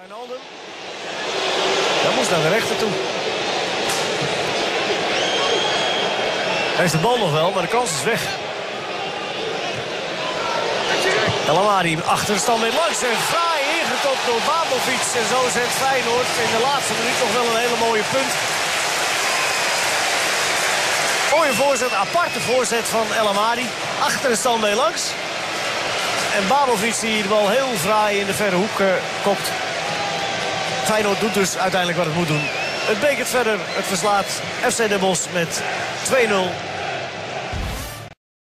Wijnaldum. Dat moest naar de rechter toe. Hij is de bal nog wel, maar de kans is weg. El Amadi achter de stand met langs en fraai ingetopt door Babovic. En zo zet Feyenoord in de laatste minuut nog wel een hele mooie punt. Mooie voorzet, aparte voorzet van El Amadi. Achter de stand mee langs. En Babovic die de bal heel fraai in de verre hoek uh, kopt. Feyenoord doet dus uiteindelijk wat het moet doen. Het betekent verder, het verslaat FC Den Bosch met 2-0